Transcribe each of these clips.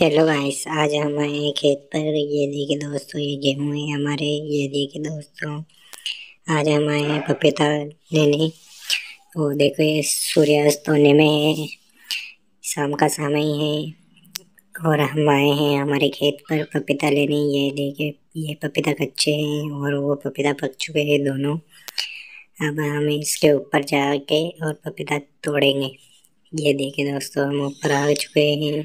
Hello guys आज हम आए हैं खेत पर। ये देखिए दोस्तों, ये गेहूँ है हमारे। ये देखिए दोस्तों, आज हम आए हैं पपीता लेने। वो देखो, ये सूर्यास्त होने में है। शाम का समय है और हम आए हैं हमारे खेत पर पपीता लेने। ये देखिए, ये पपीता कच्चे हैं और वो पपीता पक चुके हैं दोनों। अब हम इसके ऊपर जाके और पपीता तोड़ेंगे। ये देखिए दोस्तों, हम ऊपर आ चुके हैं।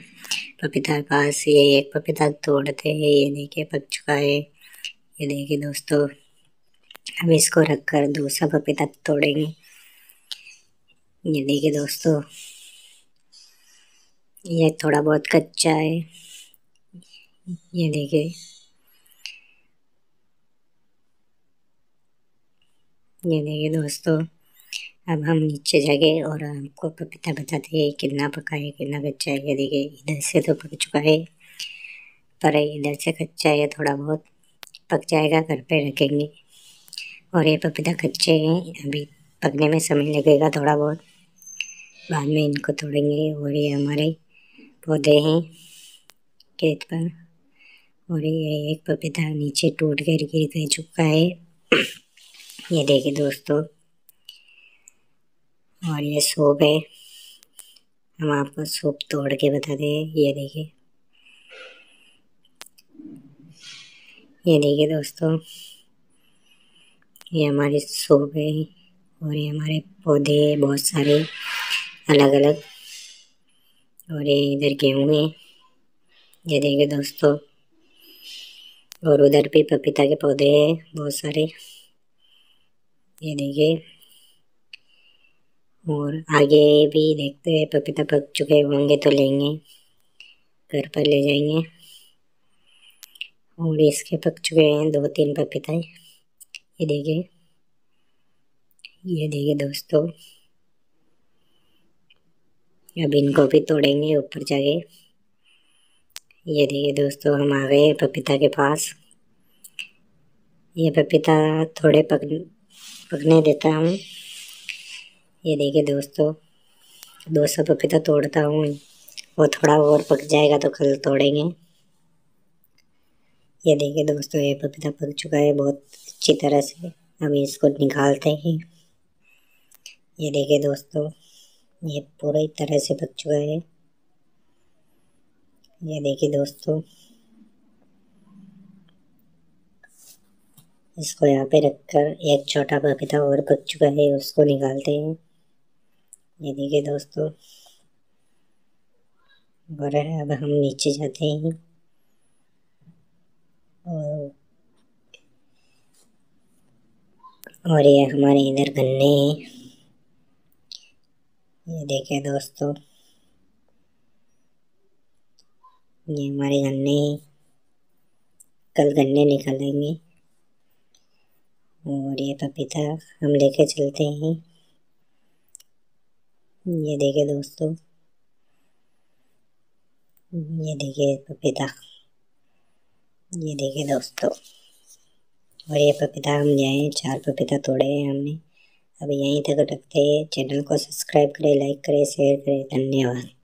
पपीता के पास ये एक पपीता तोड़ते हैं, ये देखिए पक चुका है। ये देखिए दोस्तों हम इसको रख कर दूसरा पपीता तोड़ेंगे। ये देखिए दोस्तों, ये थोड़ा बहुत कच्चा है। ये देखिए ये देखिए दोस्तों। अब हम नीचे जाके और आपको पपीता बताते हैं कितना पका है कितना कच्चा है। ये देखिए, इधर से तो पक चुका है, पर इधर से कच्चा है थोड़ा बहुत पक जाएगा, घर पे रखेंगे। और ये पपीता कच्चे हैं, अभी पकने में समय लगेगा थोड़ा बहुत। बाद में इनको तोड़ेंगे और ये हमारे पौधे हैं खेत पर। और ये एक पपीता नीचे टूट कर गिर चुका है। ये देखिए दोस्तों और ये सूप है। हम आपको सूप तोड़ के बता दें। ये देखिए। ये देखिए दोस्तों। ये हमारी सूप है और ये हमारे पौधे बहुत सारे अलग अलग और ये इधर गेहूँ है। ये देखिए दोस्तों। और उधर भी पपीता के पौधे हैं बहुत सारे। ये देखिए। और आगे भी देखते हैं पपीता पक चुके होंगे तो लेंगे, घर पर ले जाएँगे। और इसके पक चुके हैं दो तीन पपीता ये देखिए ये देखिए दोस्तों, अब इनको भी तोड़ेंगे ऊपर जाके। ये देखिए दोस्तों, हम आ गए पपीता के पास। ये पपीता थोड़े पक पकने देता हूँ। ये देखिए दोस्तों दो सौ पपीता तोड़ता हूँ। वो थोड़ा और पक जाएगा तो कल तोड़ेंगे। ये देखिए दोस्तों, ये पपीता पक चुका है बहुत अच्छी तरह से। अभी इसको निकालते हैं। ये देखिए दोस्तों, ये पूरी तरह से पक चुका है। ये देखिए दोस्तों, इसको यहाँ पे रखकर एक छोटा पपीता और पक चुका है, उसको निकालते हैं। ये देखिए दोस्तों और अब हम नीचे जाते हैं। और और ये हमारे इधर गन्ने हैं। ये देखिए दोस्तों, ये हमारे गन्ने कल गन्ने निकालेंगे। और ये पपीता हम लेके चलते हैं। ये देखे दोस्तों। ये देखे पपीता। ये देखे दोस्तों। और ये पपीता हम जाए चार पपीता तोड़े हैं हमने। अब यहीं तक रखते हैं। चैनल को सब्सक्राइब करें, लाइक करें, शेयर करें। धन्यवाद।